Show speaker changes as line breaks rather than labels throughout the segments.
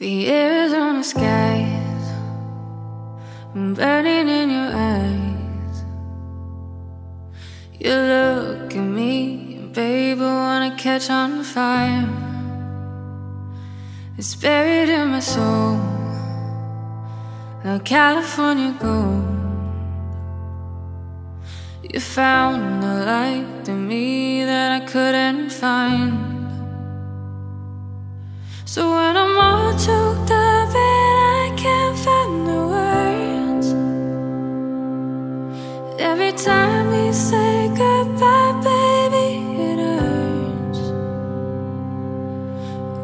The Arizona skies burning in your eyes. You look at me, baby, wanna catch on fire. It's buried in my soul, like California gold. You found the light in me that I couldn't find. So when I'm all time we say goodbye, baby, it hurts.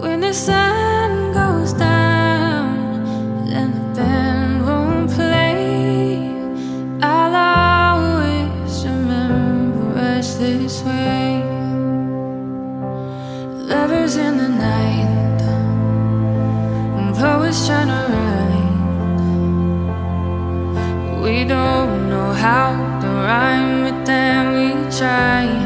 When the sun goes down and the band won't play. I'll always remember us this way. Lovers in the night poets trying to write. We don't know how rhyme, but then we try.